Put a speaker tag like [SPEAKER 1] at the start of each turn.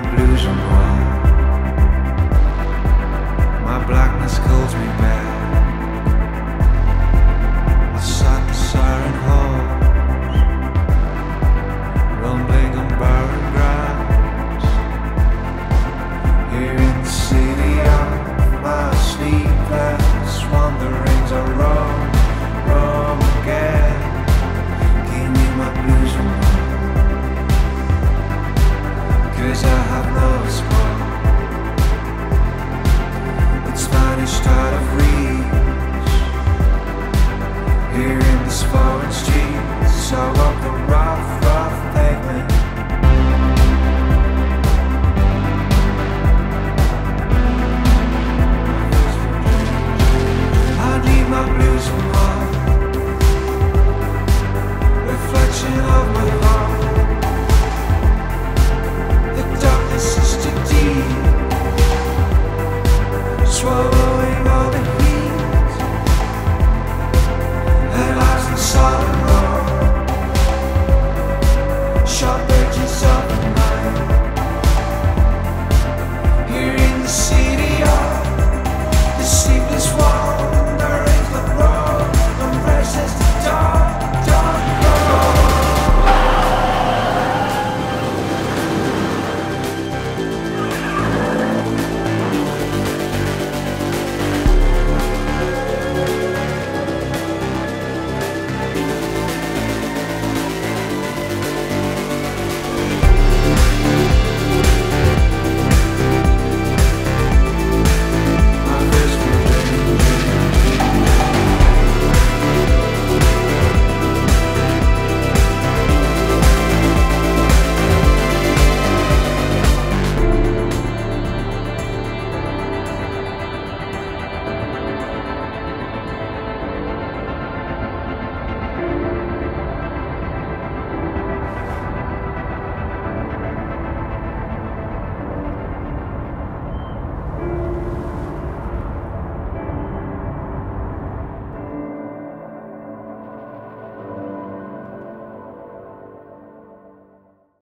[SPEAKER 1] bleu, j'en. here in these foreign streets. So Shot and roll.